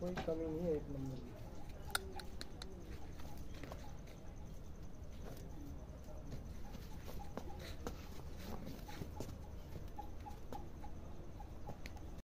कोई कमी नहीं है एक नंबर की।